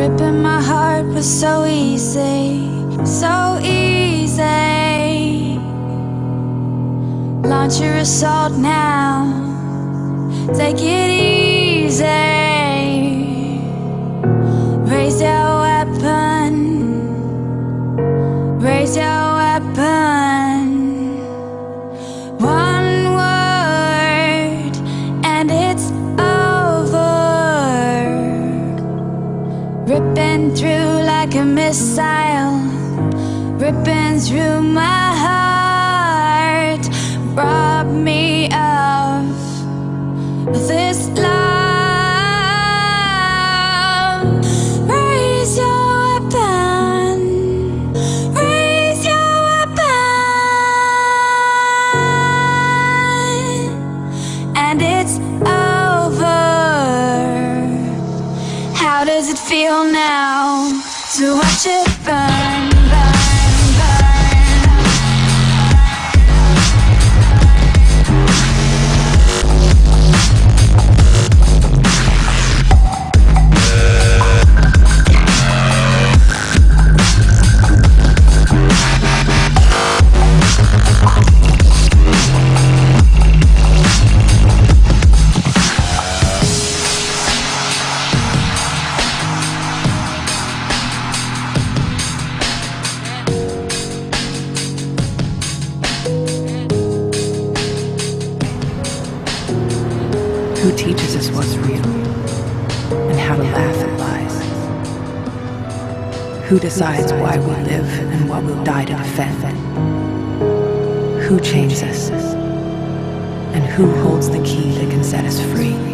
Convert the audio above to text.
Ripping my heart was so easy, so easy. Launch your assault now, take it easy. Ripping through my heart. Rob me of this love. Raise your weapon, raise your weapon, and it's over. How does it feel now to watch it burn, Who teaches us what's real and how to laugh at lies? Who decides why we live and what we'll die to defend? Who changes us? And who holds the key that can set us free?